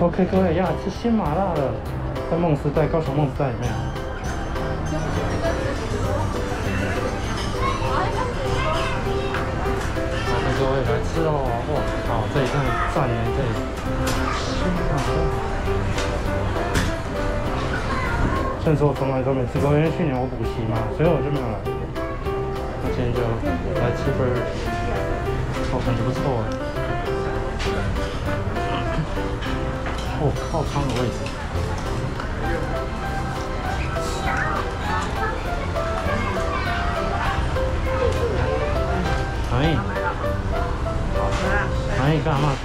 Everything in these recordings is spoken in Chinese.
OK，各位要来吃新麻辣了，在梦时代，高雄梦时代里面。OK，各位来吃哦！哇好，这里真的赞耶，这里新麻辣。甚至我从来都没吃过，因为去年我补习嘛，所以我就没有来过。那今天就来吃份，哦，感觉不错哎。哦，靠窗的位置。哎，哎，干嘛做？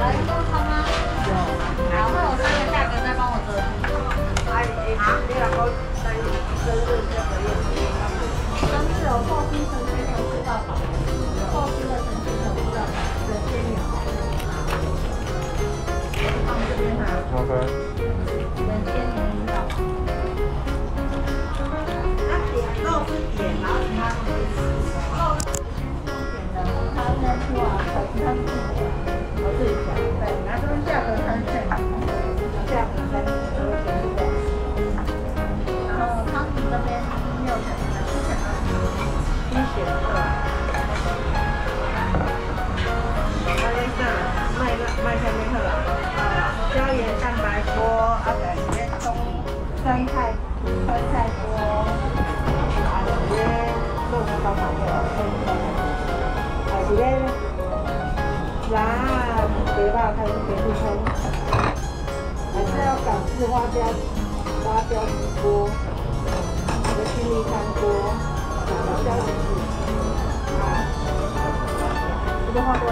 来一锅汤吗？有。好，那我这个价格再帮我折。啊，你两个生日有寿星神酸菜酸菜锅，啊，在里面肉丝烧烤锅，啊，里面辣肥肉还是肥肉汤，还是要港式花雕花雕鱼锅，和菌力汤锅，花雕鱼啊，这个花雕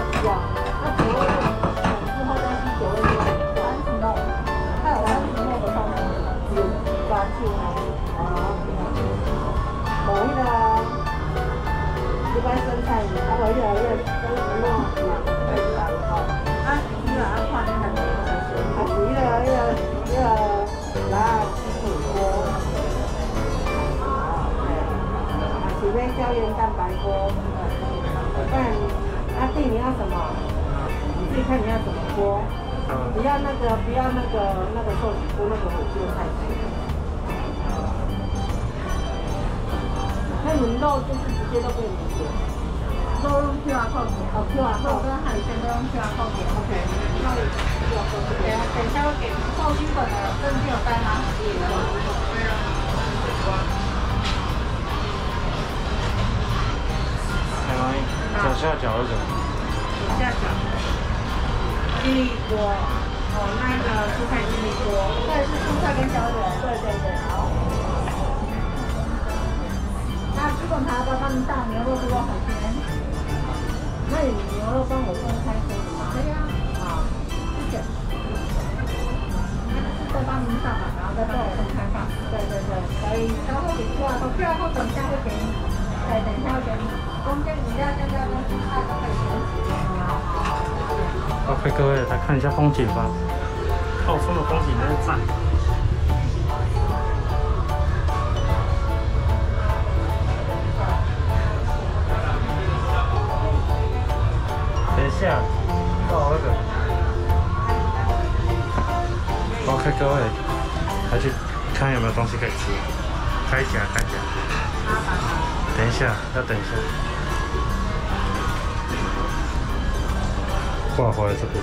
白锅，不然阿弟你要什么？你自己看你要什么锅。不要那个，不要那个那个寿喜锅，那个我觉得太咸。那你肉就是直接都可以点，都用 QR code 点，哦，QR 肉 code 跟海鲜都用 QR code 点。OK，那你 QR code 等一下会给寿星本的证件有带吗？太下角是什么？左下角，鸡粒锅，哦，那个蔬菜鸡粒锅，对，是蔬菜跟胶原。对对对，好，那基本盘要不要帮你上牛肉多海鲜？那你牛肉帮我分各位来看一下风景吧。澳洲的风景真是赞。等一下，到那个。OK，各位，还去看有没有东西可以吃。开起来，开起来。等一下，要等一下。挂回来这边。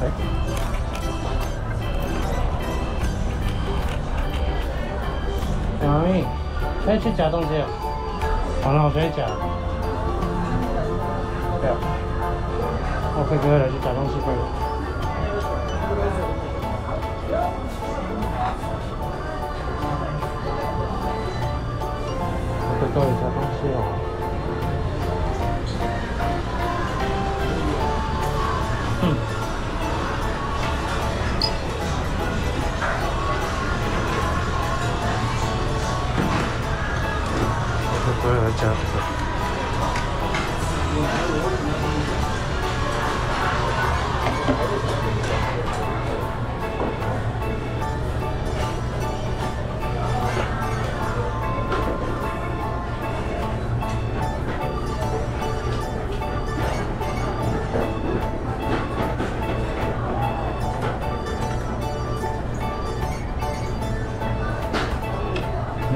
哎，可以去夹东西了。好了，我先夹。对啊。我可以跟他来去夹东西可以。我可以跟你夹东西哦。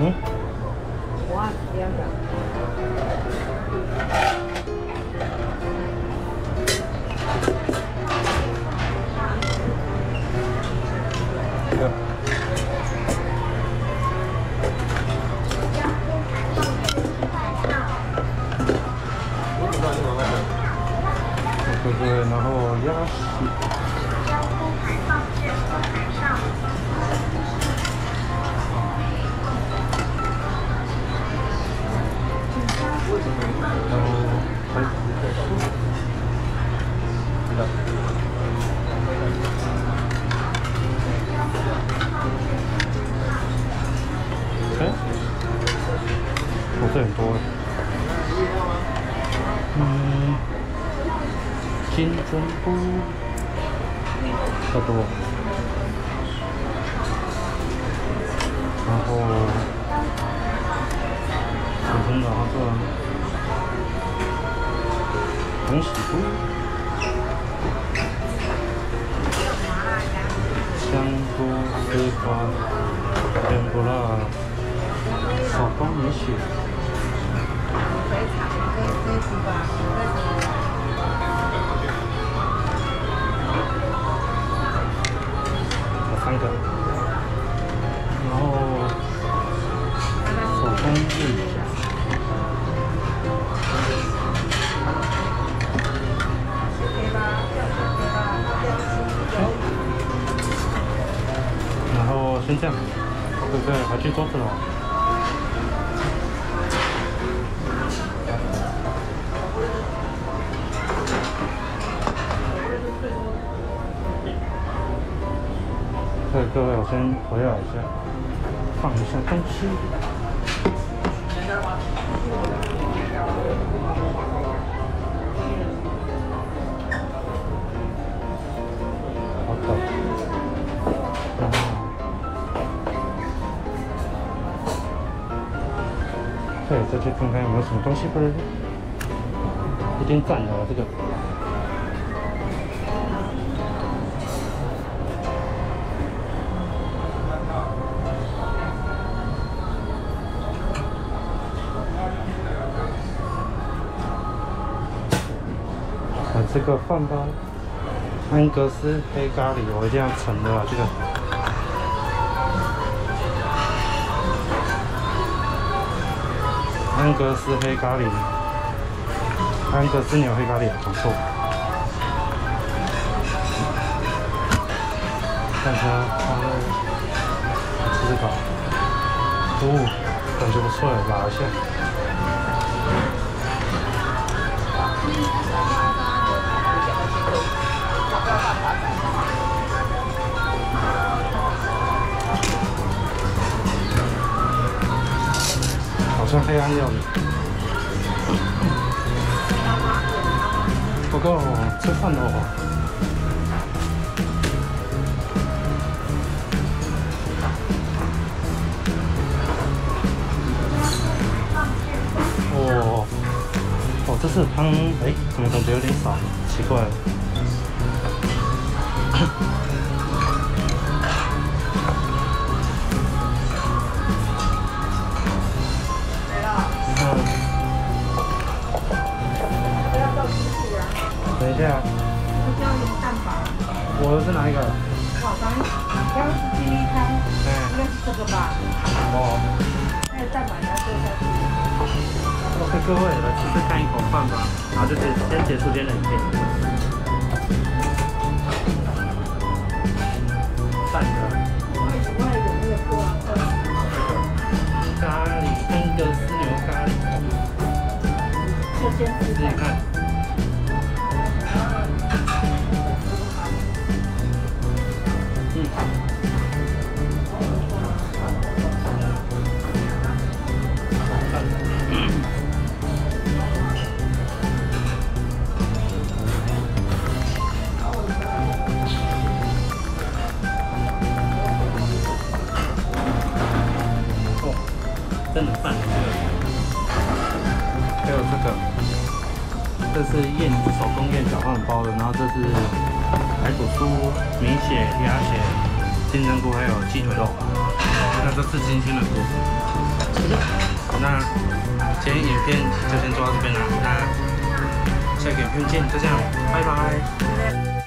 嗯，我按这样的。然后鸭血。这个。哎，哦，这很多哎。嗯，金针菇，好多。然后，普通的那个红喜菇，三个，然后手工玉甲，然后先这样，对不对？还去桌子了。对各位，我先回来一下，放一下东西。好的。然后，对，再去看看有没有什么东西不是一定占了这个。把，这个放吧，安格斯黑咖喱，我一定要盛的啊，这个。安格斯黑咖喱，安格斯牛黑咖喱啊，不错。看它放在吃这个，哦，感觉不错拿，一下。好像黑暗料理。不够吃饭的话。哦，哦，这是汤，哎，怎么感觉有点少？奇怪了。嗯，不要到机器人，等一下，不需要零蛋白。我的是哪一个？哇，刚刚是鸡汤，应，该是这个吧？哦那个蛋白要做下去。，OK，各位来吃吃看一口饭吧，然后就结先结束今天的影片。蛋的咖喱，安格斯牛咖喱，就先。试试看。包的，然后这是排骨酥、米血、鸭血、金针菇，还有鸡腿肉。那这是新鲜的菇。那今天影片就先做到这边了，那下个影片见，就这样，拜拜。